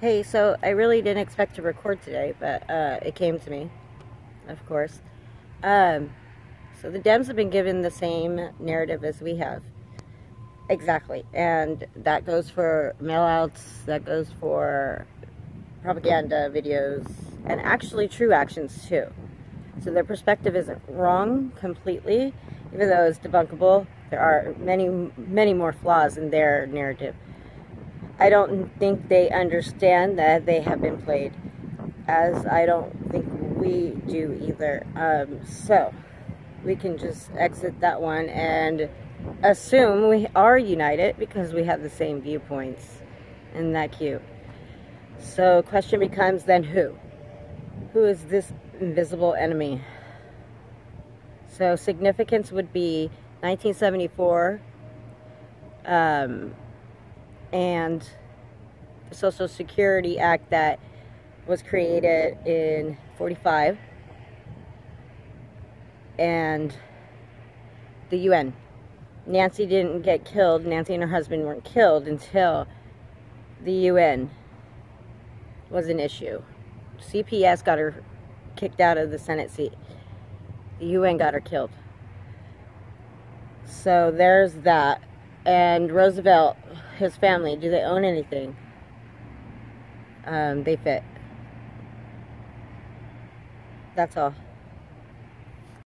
Hey, so I really didn't expect to record today, but uh, it came to me, of course. Um, so the Dems have been given the same narrative as we have. Exactly. And that goes for mailouts, that goes for propaganda videos, and actually true actions too. So their perspective isn't wrong completely, even though it's debunkable. There are many, many more flaws in their narrative. I don't think they understand that they have been played, as I don't think we do either. Um, so we can just exit that one and assume we are united because we have the same viewpoints. Isn't that cute? So question becomes then who? Who is this invisible enemy? So significance would be 1974 um, and the Social Security Act that was created in 45 and the UN. Nancy didn't get killed. Nancy and her husband weren't killed until the UN was an issue. CPS got her kicked out of the Senate seat. The UN got her killed. So there's that. And Roosevelt, his family, do they own anything? Um, they fit. That's all.